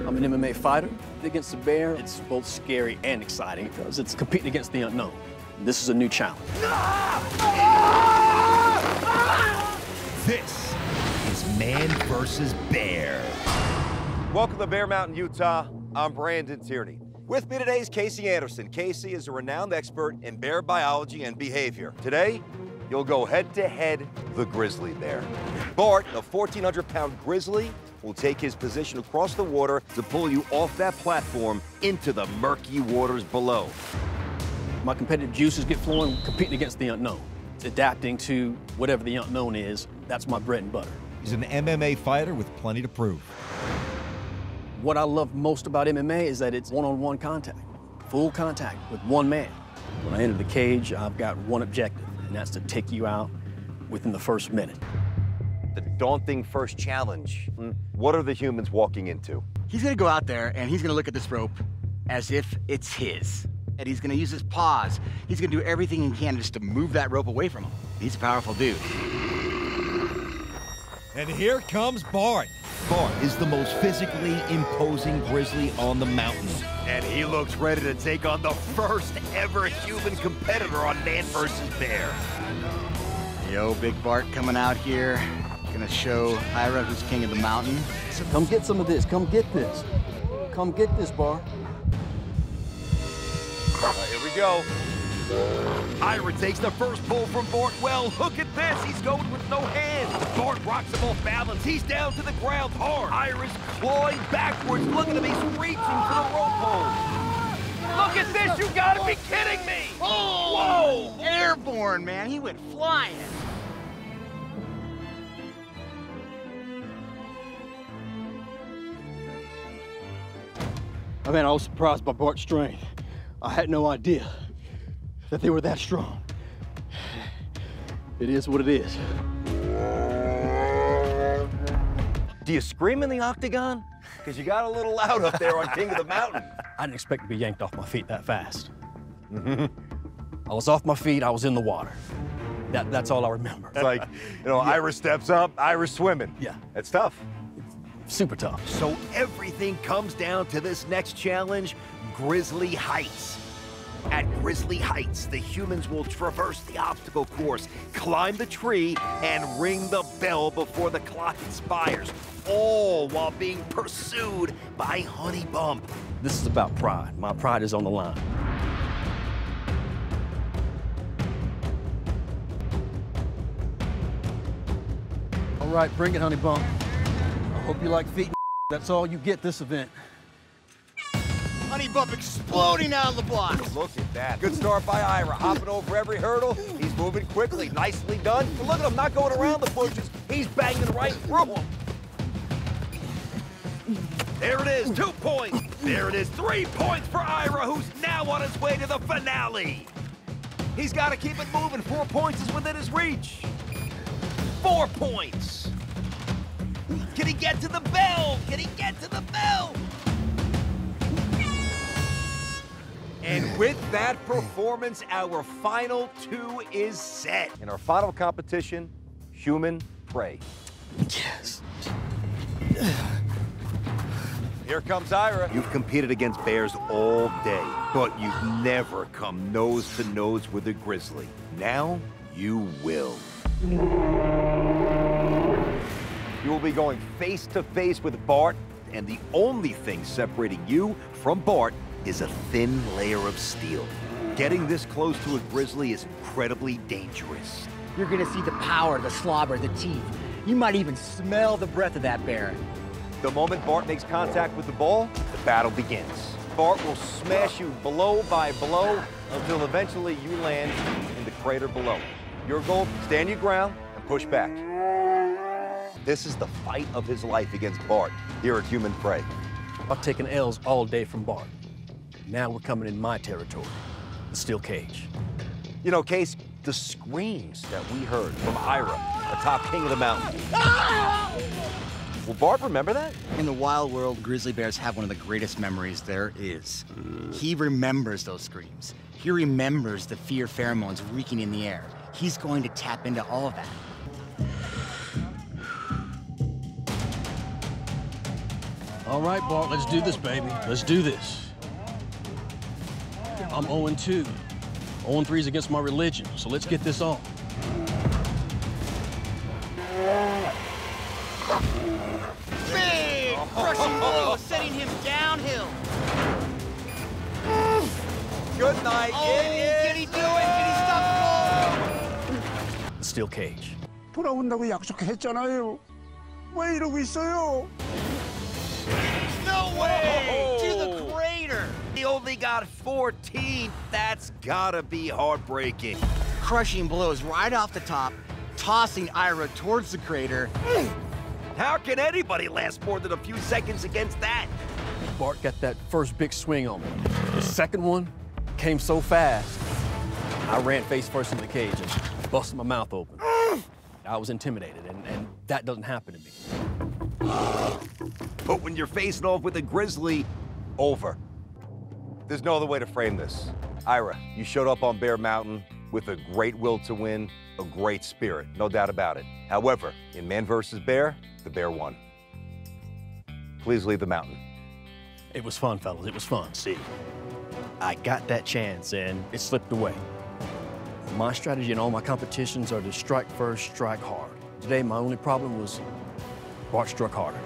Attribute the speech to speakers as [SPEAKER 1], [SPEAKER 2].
[SPEAKER 1] I'm an MMA fighter. Against the bear, it's both scary and exciting because it's competing against the unknown. This is a new challenge.
[SPEAKER 2] This is Man versus Bear.
[SPEAKER 3] Welcome to Bear Mountain, Utah. I'm Brandon Tierney. With me today is Casey Anderson. Casey is a renowned expert in bear biology and behavior. Today, you'll go head to head the grizzly bear. Bart, a 1,400 pound grizzly, will take his position across the water to pull you off that platform into the murky waters below.
[SPEAKER 1] My competitive juices get flowing, competing against the unknown. Adapting to whatever the unknown is, that's my bread and butter.
[SPEAKER 2] He's an MMA fighter with plenty to prove.
[SPEAKER 1] What I love most about MMA is that it's one-on-one contact, full contact with one man. When I enter the cage, I've got one objective, and that's to take you out within the first minute.
[SPEAKER 3] The daunting first challenge. What are the humans walking into?
[SPEAKER 4] He's gonna go out there and he's gonna look at this rope as if it's his. And he's gonna use his paws. He's gonna do everything he can just to move that rope away from him. He's a powerful dude.
[SPEAKER 2] And here comes Bart. Bart is the most physically imposing grizzly on the mountain.
[SPEAKER 3] And he looks ready to take on the first ever human competitor on Man vs. Bear.
[SPEAKER 4] Yo, Big Bart coming out here. Gonna show Ira who's king of the mountain.
[SPEAKER 1] So come get some of this, come get this. Come get this, Bar.
[SPEAKER 3] All right, here we go. Ira takes the first pull from Bart. Well, look at this. He's going with no hands. Bart rocks him off balance. He's down to the ground hard. Ira's clawing backwards. Look at him. He's reaching for the rope hold. Look at this. You gotta be kidding me.
[SPEAKER 4] Whoa! Airborne, man. He went flying.
[SPEAKER 1] I mean, I was surprised by Bart's strength. I had no idea that they were that strong. It is what it is.
[SPEAKER 3] Do you scream in the octagon? Because you got a little loud up there on King of the Mountain.
[SPEAKER 1] I didn't expect to be yanked off my feet that fast. Mm-hmm. I was off my feet, I was in the water. That, that's all I remember.
[SPEAKER 3] It's like, you know, Ira steps up, Ira's swimming.
[SPEAKER 1] Yeah.
[SPEAKER 3] It's tough.
[SPEAKER 1] Super tough.
[SPEAKER 3] So everything comes down to this next challenge, Grizzly Heights. At Grizzly Heights, the humans will traverse the obstacle course, climb the tree, and ring the bell before the clock expires, all while being pursued by Honey Bump.
[SPEAKER 1] This is about pride. My pride is on the line. All right, bring it, honey bump. I hope you like feet. That's all you get this event.
[SPEAKER 4] Honey Bump exploding out of the blocks.
[SPEAKER 3] Look at that. Good start by Ira, hopping over every hurdle. He's moving quickly, nicely done. And look at him, not going around the bushes. He's banging right through them. There it is, two points. There it is, three points for Ira, who's now on his way to the finale. He's got to keep it moving. Four points is within his reach. Four points. Can he get to the bell? Can he get to the bell? And with that performance, our final two is set. In our final competition, human prey.
[SPEAKER 1] Yes.
[SPEAKER 3] Here comes Ira. You've competed against bears all day, but you've never come nose to nose with a grizzly. Now you will. You will be going face to face with Bart, and the only thing separating you from Bart is a thin layer of steel. Getting this close to a grizzly is incredibly dangerous.
[SPEAKER 4] You're gonna see the power, the slobber, the teeth. You might even smell the breath of that bear.
[SPEAKER 3] The moment Bart makes contact with the ball, the battle begins. Bart will smash you blow by blow until eventually you land in the crater below. Your goal, stand your ground and push back. This is the fight of his life against Bart here at Human Prey.
[SPEAKER 1] I've taken L's all day from Bart. Now we're coming in my territory, the steel cage.
[SPEAKER 3] You know, Case, the screams that we heard from Ira atop King of the Mountain. Will Bart remember that?
[SPEAKER 4] In the wild world, grizzly bears have one of the greatest memories there is. Mm. He remembers those screams. He remembers the fear pheromones reeking in the air. He's going to tap into all of that.
[SPEAKER 1] All right, Bart, let's do this, baby. Let's do this. I'm 0-2. 0-3 is against my religion, so let's get this on
[SPEAKER 4] Big crushing blow, sending him downhill.
[SPEAKER 3] Good night.
[SPEAKER 4] Oh,
[SPEAKER 3] idiot.
[SPEAKER 4] can he do it? Can he stop the
[SPEAKER 1] The steel cage.
[SPEAKER 5] 돌아온다고 약속했잖아요. 왜 이러고 있어요?
[SPEAKER 4] ball? No way! To
[SPEAKER 3] Oh.
[SPEAKER 4] the crater.
[SPEAKER 3] He only got 14. That's gotta be heartbreaking.
[SPEAKER 4] Crushing blows right off the top, tossing Ira towards the crater.
[SPEAKER 3] How can anybody last more than a few seconds against that?
[SPEAKER 1] Bart got that first big swing on me. The second one came so fast, I ran face first into the cage and busted my mouth open. I was intimidated, and, and that doesn't happen to me.
[SPEAKER 3] But when you're facing off with a grizzly, over. There's no other way to frame this. Ira, you showed up on Bear Mountain with a great will to win, a great spirit, no doubt about it. However, in man versus bear, the bear won. Please leave the mountain.
[SPEAKER 1] It was fun, fellas. It was fun. See, I got that chance and it slipped away. My strategy in all my competitions are to strike first, strike hard. Today, my only problem was Bart struck harder.